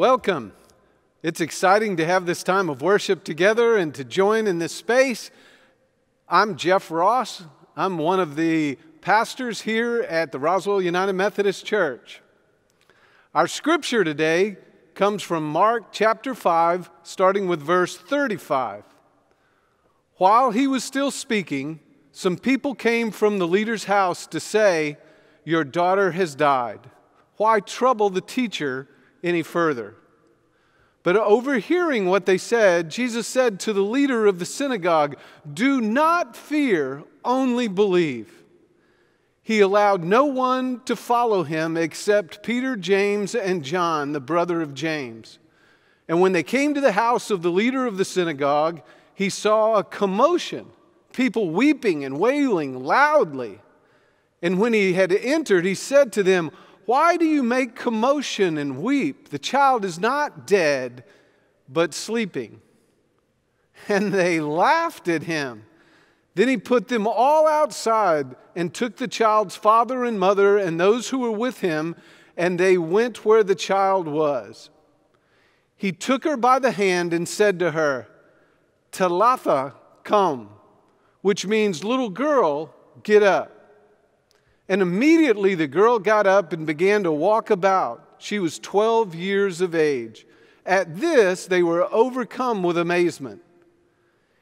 Welcome. It's exciting to have this time of worship together and to join in this space. I'm Jeff Ross. I'm one of the pastors here at the Roswell United Methodist Church. Our scripture today comes from Mark chapter 5, starting with verse 35. While he was still speaking, some people came from the leader's house to say, Your daughter has died. Why trouble the teacher? Any further. But overhearing what they said, Jesus said to the leader of the synagogue, Do not fear, only believe. He allowed no one to follow him except Peter, James, and John, the brother of James. And when they came to the house of the leader of the synagogue, he saw a commotion, people weeping and wailing loudly. And when he had entered, he said to them, why do you make commotion and weep? The child is not dead, but sleeping. And they laughed at him. Then he put them all outside and took the child's father and mother and those who were with him, and they went where the child was. He took her by the hand and said to her, Talitha, cum, which means, little girl, get up. And immediately the girl got up and began to walk about. She was 12 years of age. At this, they were overcome with amazement.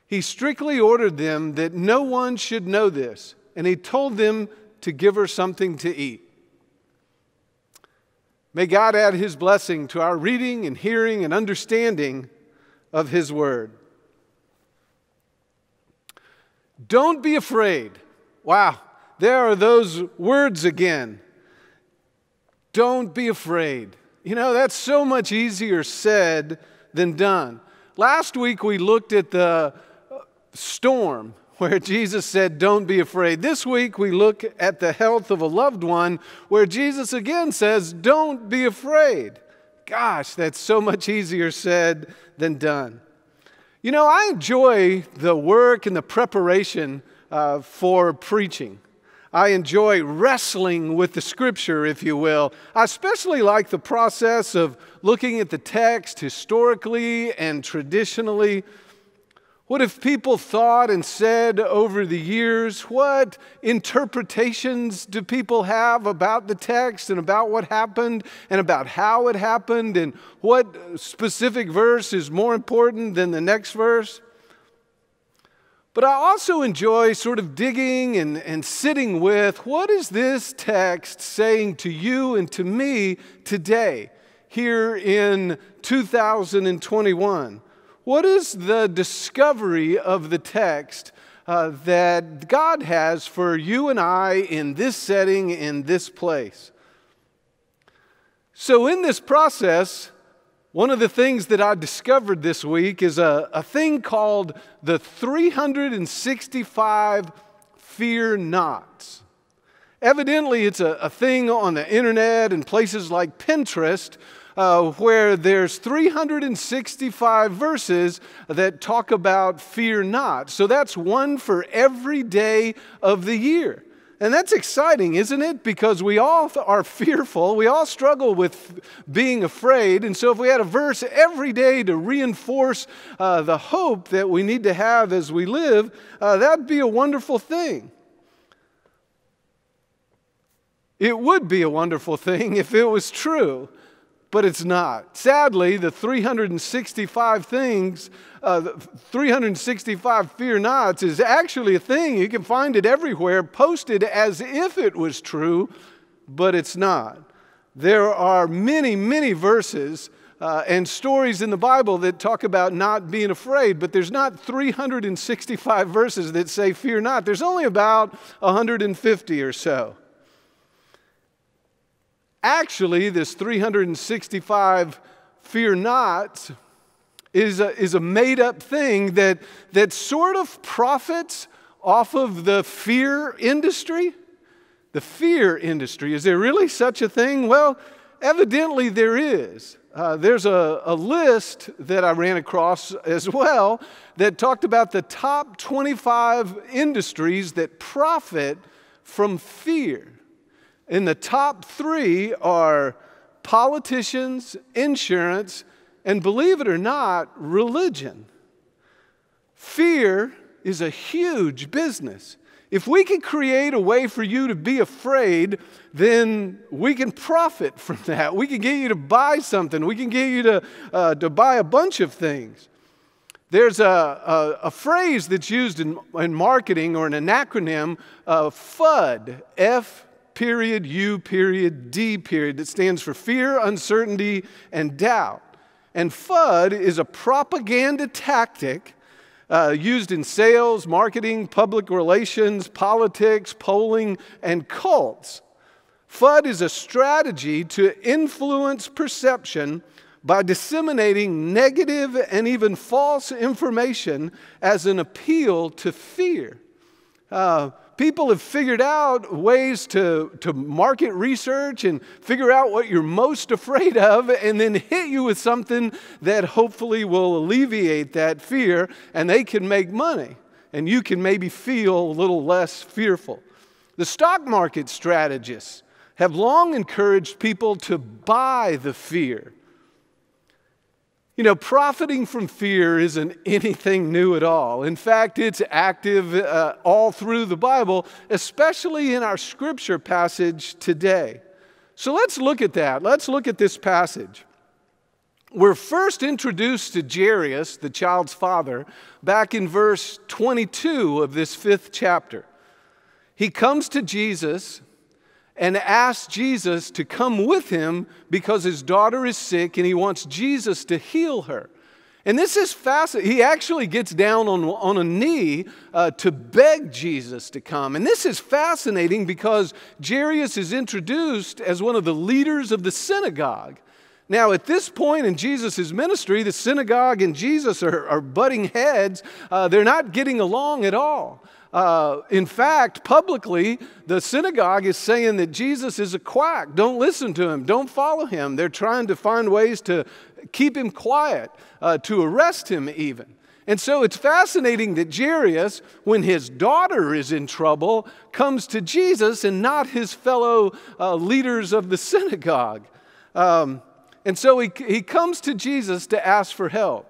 He strictly ordered them that no one should know this, and he told them to give her something to eat. May God add his blessing to our reading and hearing and understanding of his word. Don't be afraid. Wow there are those words again. Don't be afraid. You know, that's so much easier said than done. Last week we looked at the storm where Jesus said, Don't be afraid. This week we look at the health of a loved one where Jesus again says, Don't be afraid. Gosh, that's so much easier said than done. You know, I enjoy the work and the preparation uh, for preaching. I enjoy wrestling with the scripture, if you will. I especially like the process of looking at the text historically and traditionally. What have people thought and said over the years? What interpretations do people have about the text and about what happened and about how it happened and what specific verse is more important than the next verse? But I also enjoy sort of digging and, and sitting with what is this text saying to you and to me today, here in 2021? What is the discovery of the text uh, that God has for you and I in this setting, in this place? So, in this process, one of the things that I discovered this week is a, a thing called the 365 fear nots. Evidently, it's a, a thing on the internet and places like Pinterest uh, where there's 365 verses that talk about fear not. So that's one for every day of the year. And that's exciting, isn't it? Because we all are fearful. We all struggle with being afraid. And so, if we had a verse every day to reinforce uh, the hope that we need to have as we live, uh, that'd be a wonderful thing. It would be a wonderful thing if it was true but it's not. Sadly, the 365 things, uh, 365 fear nots is actually a thing. You can find it everywhere, posted as if it was true, but it's not. There are many, many verses uh, and stories in the Bible that talk about not being afraid, but there's not 365 verses that say fear not. There's only about 150 or so. Actually, this 365 fear not is a, is a made up thing that, that sort of profits off of the fear industry. The fear industry. Is there really such a thing? Well, evidently there is. Uh, there's a, a list that I ran across as well that talked about the top 25 industries that profit from fear. And the top three are politicians, insurance, and believe it or not, religion. Fear is a huge business. If we can create a way for you to be afraid, then we can profit from that. We can get you to buy something. We can get you to, uh, to buy a bunch of things. There's a, a, a phrase that's used in, in marketing or an acronym, uh, FUD, F period, U period, D period, that stands for fear, uncertainty, and doubt. And FUD is a propaganda tactic uh, used in sales, marketing, public relations, politics, polling, and cults. FUD is a strategy to influence perception by disseminating negative and even false information as an appeal to fear. Uh, people have figured out ways to, to market research and figure out what you're most afraid of and then hit you with something that hopefully will alleviate that fear and they can make money and you can maybe feel a little less fearful. The stock market strategists have long encouraged people to buy the fear you know, profiting from fear isn't anything new at all. In fact, it's active uh, all through the Bible, especially in our scripture passage today. So let's look at that. Let's look at this passage. We're first introduced to Jairus, the child's father, back in verse 22 of this fifth chapter. He comes to Jesus and asks Jesus to come with him because his daughter is sick and he wants Jesus to heal her. And this is fascinating. He actually gets down on, on a knee uh, to beg Jesus to come. And this is fascinating because Jairus is introduced as one of the leaders of the synagogue. Now, at this point in Jesus' ministry, the synagogue and Jesus are, are butting heads. Uh, they're not getting along at all. Uh, in fact, publicly, the synagogue is saying that Jesus is a quack. Don't listen to him. Don't follow him. They're trying to find ways to keep him quiet, uh, to arrest him even. And so it's fascinating that Jairus, when his daughter is in trouble, comes to Jesus and not his fellow uh, leaders of the synagogue. Um, and so he, he comes to Jesus to ask for help.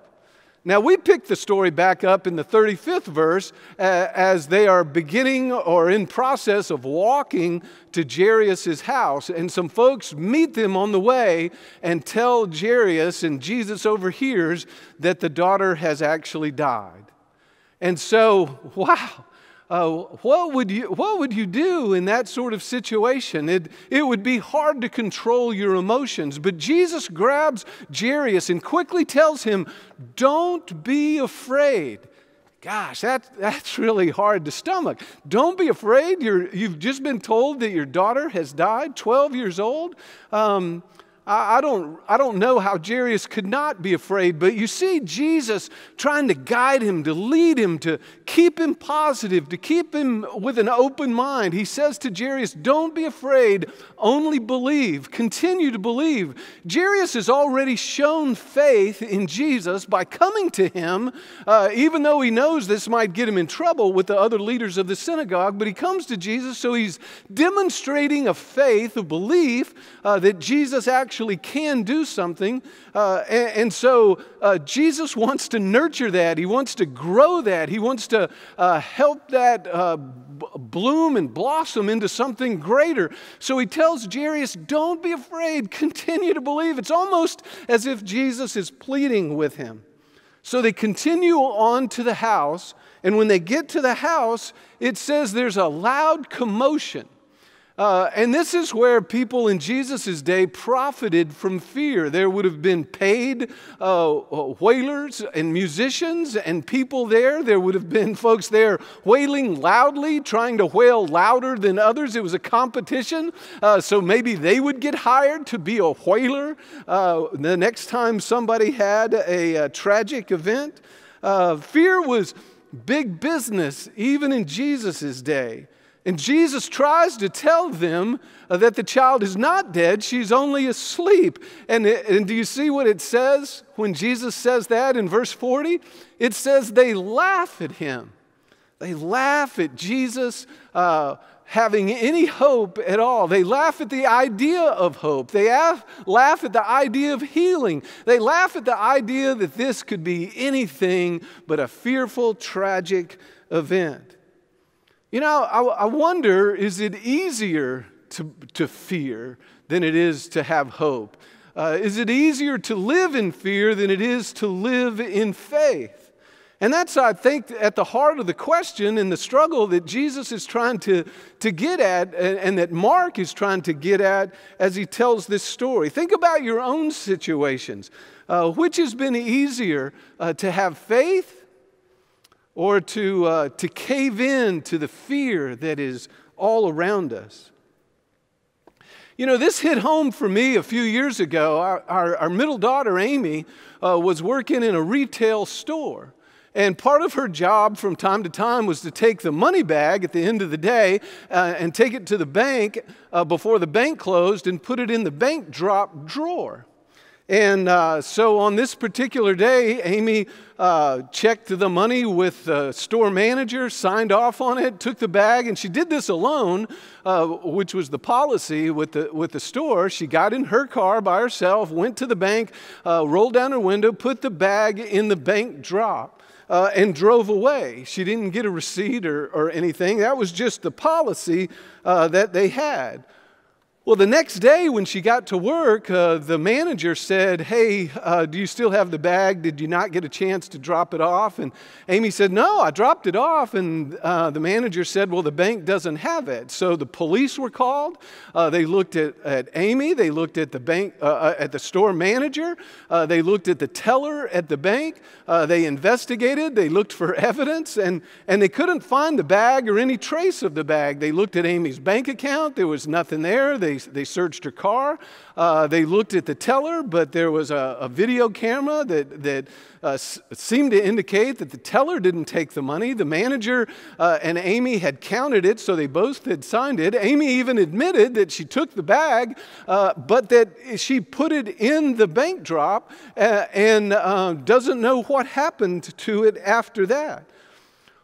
Now, we pick the story back up in the 35th verse uh, as they are beginning or in process of walking to Jairus' house. And some folks meet them on the way and tell Jairus, and Jesus overhears that the daughter has actually died. And so, wow, uh, what, would you, what would you do in that sort of situation? It, it would be hard to control your emotions. But Jesus grabs Jairus and quickly tells him, Don't be afraid. Gosh, that, that's really hard to stomach. Don't be afraid. You're, you've just been told that your daughter has died, 12 years old. Um, I, I, don't, I don't know how Jairus could not be afraid, but you see Jesus trying to guide him, to lead him, to keep him positive, to keep him with an open mind. He says to Jairus, Don't be afraid, only believe, continue to believe. Jairus has already shown faith in Jesus by coming to him, uh, even though he knows this might get him in trouble with the other leaders of the synagogue, but he comes to Jesus, so he's demonstrating a faith, a belief uh, that Jesus actually actually can do something. Uh, and, and, so uh, Jesus wants to nurture that. He wants to grow that. He wants to uh, help that uh, b- bloom and blossom into something greater. So he tells Jairus, Don't be afraid, continue to believe. It's almost as if Jesus is pleading with him. So they continue on to the house. And when they get to the house, it says there's a loud commotion. Uh, and this is where people in Jesus' day profited from fear. There would have been paid uh, wailers and musicians and people there. There would have been folks there wailing loudly, trying to wail louder than others. It was a competition. Uh, so maybe they would get hired to be a wailer uh, the next time somebody had a, a tragic event. Uh, fear was big business, even in Jesus' day. And Jesus tries to tell them that the child is not dead, she's only asleep. And, and do you see what it says when Jesus says that in verse 40? It says they laugh at him. They laugh at Jesus uh, having any hope at all. They laugh at the idea of hope. They laugh at the idea of healing. They laugh at the idea that this could be anything but a fearful, tragic event. You know, I, I wonder is it easier to, to fear than it is to have hope? Uh, is it easier to live in fear than it is to live in faith? And that's, I think, at the heart of the question and the struggle that Jesus is trying to, to get at and, and that Mark is trying to get at as he tells this story. Think about your own situations. Uh, which has been easier uh, to have faith or to, uh, to cave in to the fear that is all around us. You know, this hit home for me a few years ago. Our, our, our middle daughter, Amy, uh, was working in a retail store. And part of her job from time to time was to take the money bag at the end of the day uh, and take it to the bank uh, before the bank closed and put it in the bank drop drawer. And uh, so on this particular day, Amy uh, checked the money with the store manager, signed off on it, took the bag, and she did this alone, uh, which was the policy with the, with the store. She got in her car by herself, went to the bank, uh, rolled down her window, put the bag in the bank drop. Uh, and drove away. She didn't get a receipt or, or anything. That was just the policy uh, that they had. Well, the next day when she got to work, uh, the manager said, Hey, uh, do you still have the bag? Did you not get a chance to drop it off? And Amy said, No, I dropped it off. And uh, the manager said, Well, the bank doesn't have it. So the police were called. Uh, they looked at, at Amy, they looked at the bank, uh, uh, at the store manager, they looked at the teller at the bank, they investigated, they looked for evidence, and, and they couldn't find the bag or any trace of the bag. They looked at Amy's bank account, there was nothing there. They they, searched her car. Uh, they looked at the teller, but there was a, a video camera that, that uh, seemed to indicate that the teller didn't take the money. The manager uh, and Amy had counted it, so they both had signed it. Amy even admitted that she took the bag, uh, but that she put it in the bank drop uh, and uh, doesn't know what happened to it after that.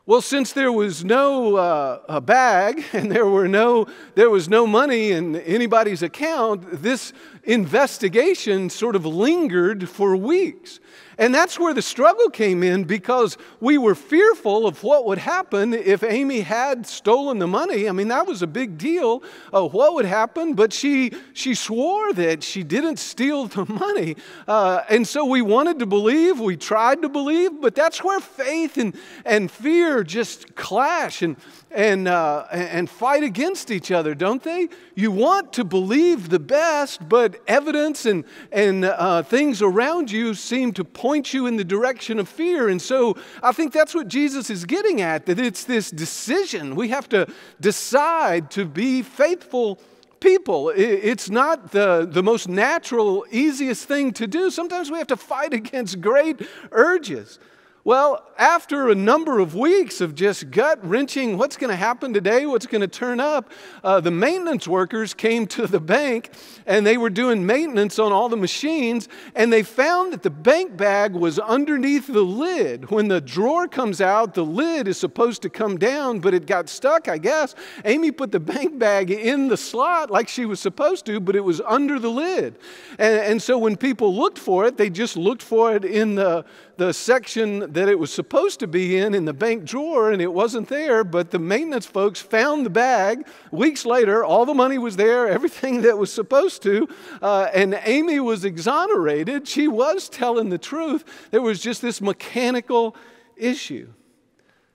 Well, since there was no uh, bag and there, were no, there was no money in anybody's account, this investigation sort of lingered for weeks. And that's where the struggle came in because we were fearful of what would happen if Amy had stolen the money. I mean, that was a big deal what would happen, but she, she swore that she didn't steal the money. Uh, and so we wanted to believe, we tried to believe, but that's where faith and, and fear just clash. And, and, uh, and fight against each other, don't they? You want to believe the best, but evidence and, and uh, things around you seem to point you in the direction of fear. And so I think that's what Jesus is getting at that it's this decision. We have to decide to be faithful people. It's not the, the most natural, easiest thing to do. Sometimes we have to fight against great urges. Well, after a number of weeks of just gut wrenching, what's going to happen today? What's going to turn up? Uh, the maintenance workers came to the bank and they were doing maintenance on all the machines and they found that the bank bag was underneath the lid. When the drawer comes out, the lid is supposed to come down, but it got stuck, I guess. Amy put the bank bag in the slot like she was supposed to, but it was under the lid. And, and so when people looked for it, they just looked for it in the, the section that it was supposed to be in in the bank drawer and it wasn't there, but the maintenance folks found the bag. Weeks later, all the money was there, everything that was supposed to, uh, and Amy was exonerated. She was telling the truth. There was just this mechanical issue.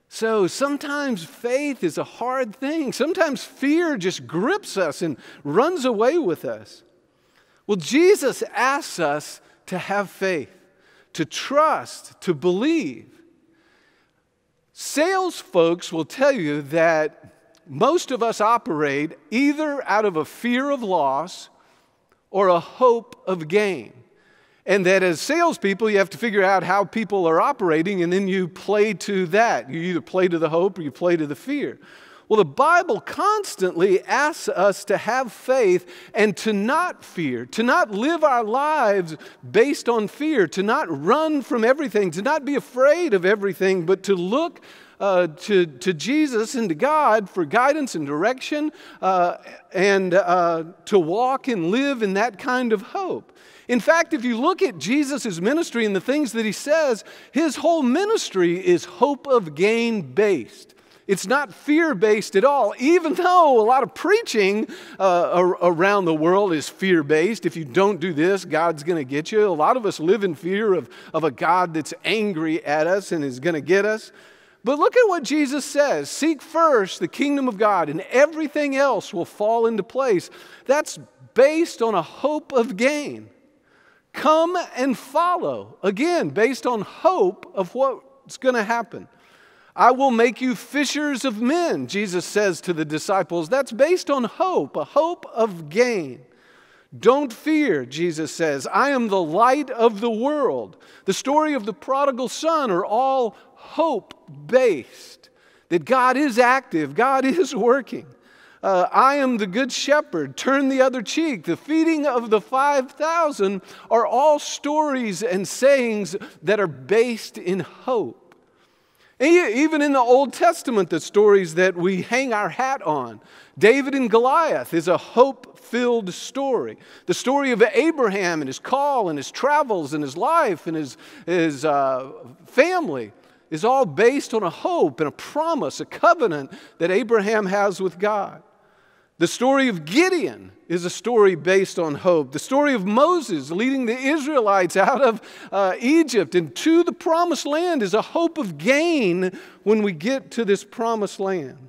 So sometimes faith is a hard thing. Sometimes fear just grips us and runs away with us. Well, Jesus asks us to have faith to trust, to believe. Sales folks will tell you that most of us operate either out of a fear of loss or a hope of gain. And that as salespeople, you have to figure out how people are operating, and then you play to that. You either play to the hope or you play to the fear. Well, the Bible constantly asks us to have faith and to not fear, to not live our lives based on fear, to not run from everything, to not be afraid of everything, but to look uh, to, to Jesus and to God for guidance and direction uh, and uh, to walk and live in that kind of hope. In fact, if you look at Jesus' ministry and the things that he says, his whole ministry is hope of gain based. It's not fear based at all, even though a lot of preaching uh, around the world is fear based. If you don't do this, God's going to get you. A lot of us live in fear of, of a God that's angry at us and is going to get us. But look at what Jesus says Seek first the kingdom of God, and everything else will fall into place. That's based on a hope of gain. Come and follow. Again, based on hope of what's going to happen. I will make you fishers of men, Jesus says to the disciples. That's based on hope, a hope of gain. Don't fear, Jesus says. I am the light of the world. The story of the prodigal son are all hope based, that God is active, God is working. Uh, I am the good shepherd, turn the other cheek. The feeding of the 5,000 are all stories and sayings that are based in hope. Even in the Old Testament, the stories that we hang our hat on. David and Goliath is a hope filled story. The story of Abraham and his call and his travels and his life and his, his uh, family is all based on a hope and a promise, a covenant that Abraham has with God. The story of Gideon is a story based on hope. The story of Moses leading the Israelites out of uh, Egypt and to the promised land is a hope of gain when we get to this promised land.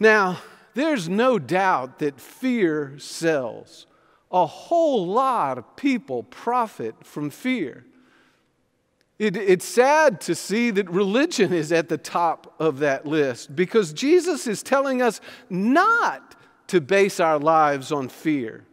Now, there's no doubt that fear sells. A whole lot of people profit from fear. It, it's sad to see that religion is at the top of that list because Jesus is telling us not to base our lives on fear,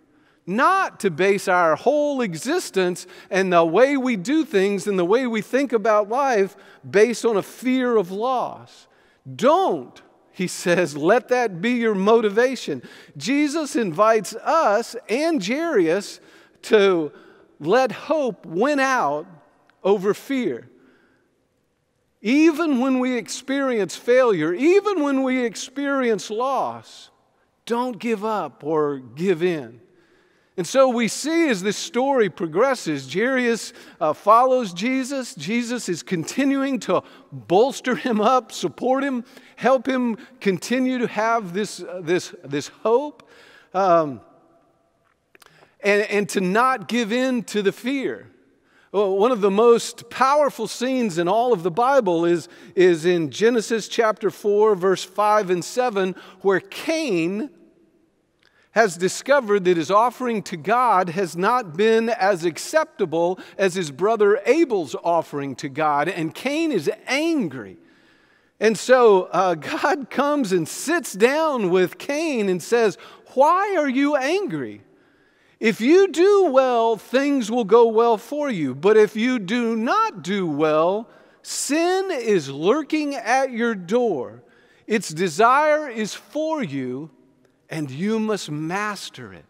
not to base our whole existence and the way we do things and the way we think about life based on a fear of loss. Don't, he says, let that be your motivation. Jesus invites us and Jairus to let hope win out over fear. Even when we experience failure, even when we experience loss, don't give up or give in. And so we see as this story progresses, Jairus uh, follows Jesus. Jesus is continuing to bolster him up, support him, help him continue to have this, uh, this, this hope, um, and, and to not give in to the fear. One of the most powerful scenes in all of the Bible is, is in Genesis chapter 4, verse 5 and 7, where Cain has discovered that his offering to God has not been as acceptable as his brother Abel's offering to God. And Cain is angry. And so uh, God comes and sits down with Cain and says, Why are you angry? If you do well, things will go well for you. But if you do not do well, sin is lurking at your door. Its desire is for you, and you must master it.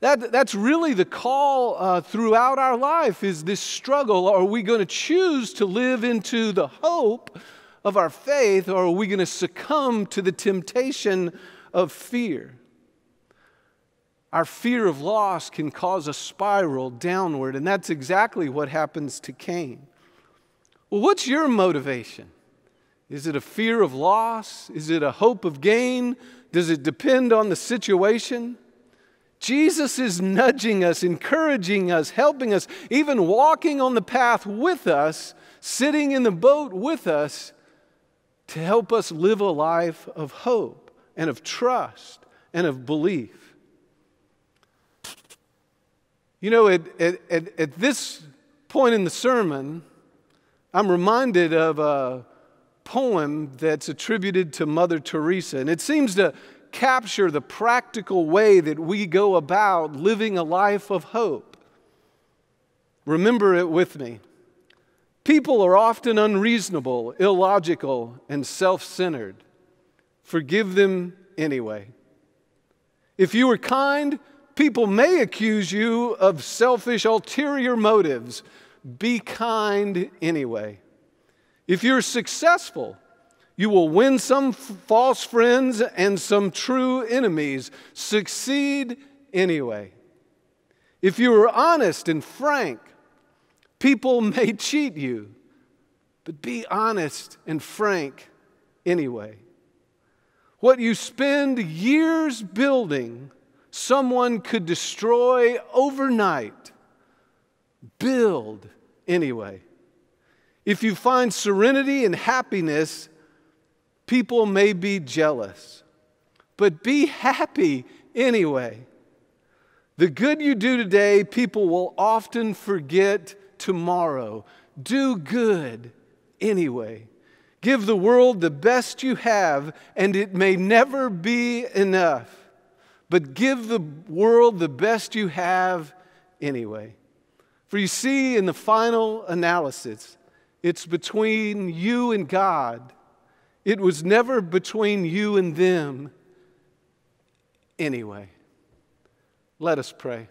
That, that's really the call uh, throughout our life is this struggle. Are we going to choose to live into the hope of our faith, or are we going to succumb to the temptation of fear? Our fear of loss can cause a spiral downward, and that's exactly what happens to Cain. Well, what's your motivation? Is it a fear of loss? Is it a hope of gain? Does it depend on the situation? Jesus is nudging us, encouraging us, helping us, even walking on the path with us, sitting in the boat with us to help us live a life of hope and of trust and of belief. You know, at, at, at, this point in the sermon, I'm reminded of a poem that's attributed to Mother Teresa, and it seems to capture the practical way that we go about living a life of hope. Remember it with me. People are often unreasonable, illogical, and self centered. Forgive them anyway. If you are kind, people may accuse you of selfish, ulterior motives. Be kind anyway. If you're successful, you will win some false friends and some true enemies. Succeed anyway. If you are honest and frank, people may cheat you, but be honest and frank anyway. What you spend years building, someone could destroy overnight. Build anyway. If you find serenity and happiness People may be jealous, but be happy anyway. The good you do today, people will often forget tomorrow. Do good anyway. Give the world the best you have, and it may never be enough. But give the world the best you have anyway. For you see, in the final analysis, it's between you and God it was never between you and them anyway. Let us pray.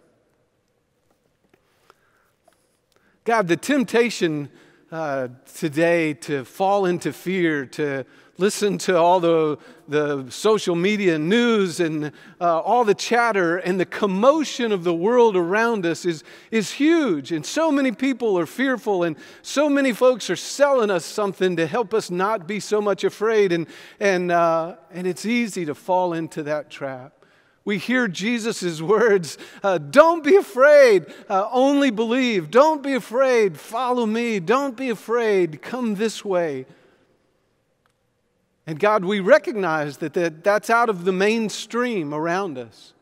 God, the temptation uh, today to fall into fear, to listen to all the, the social media news and uh, all the chatter and the commotion of the world around us is, is huge. And so many people are fearful, and so many folks are selling us something to help us not be so much afraid. And, and, uh, and it's easy to fall into that trap. We hear Jesus' words uh, Don't be afraid, uh, only believe. Don't be afraid, follow me. Don't be afraid, come this way. And God, we recognize that, that that's out of the mainstream around us.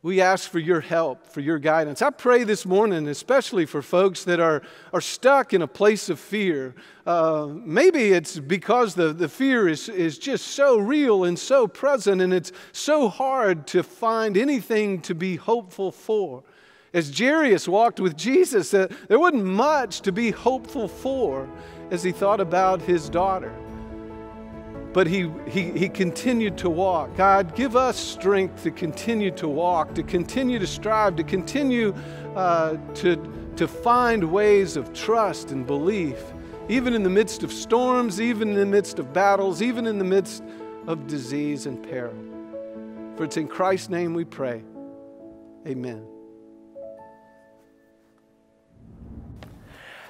We ask for your help, for your guidance. I pray this morning, especially for folks that are, are stuck in a place of fear. Uh, maybe it's because the, the fear is, is just so real and so present, and it's so hard to find anything to be hopeful for. As Jairus walked with Jesus, uh, there wasn't much to be hopeful for as he thought about his daughter. But he, he, he continued to walk. God, give us strength to continue to walk, to continue to strive, to continue uh, to, to find ways of trust and belief, even in the midst of storms, even in the midst of battles, even in the midst of disease and peril. For it's in Christ's name we pray. Amen.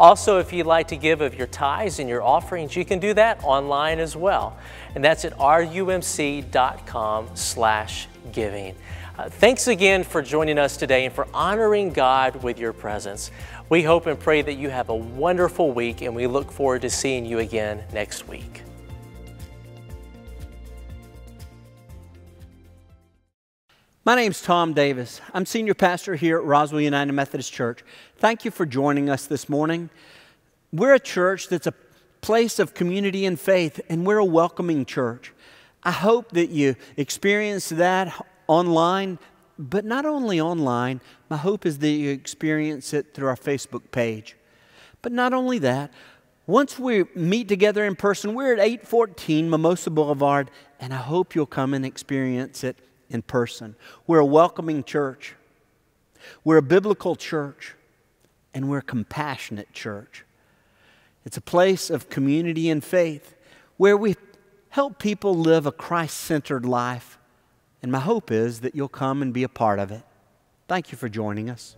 Also, if you'd like to give of your tithes and your offerings, you can do that online as well. And that's at rumc.com slash giving. Uh, thanks again for joining us today and for honoring God with your presence. We hope and pray that you have a wonderful week, and we look forward to seeing you again next week. My name's Tom Davis. I'm senior pastor here at Roswell United Methodist Church. Thank you for joining us this morning. We're a church that's a place of community and faith, and we're a welcoming church. I hope that you experience that online, but not only online. My hope is that you experience it through our Facebook page. But not only that, once we meet together in person, we're at 814 Mimosa Boulevard, and I hope you'll come and experience it in person. We're a welcoming church. We're a biblical church. And we're a compassionate church. It's a place of community and faith where we help people live a Christ centered life. And my hope is that you'll come and be a part of it. Thank you for joining us.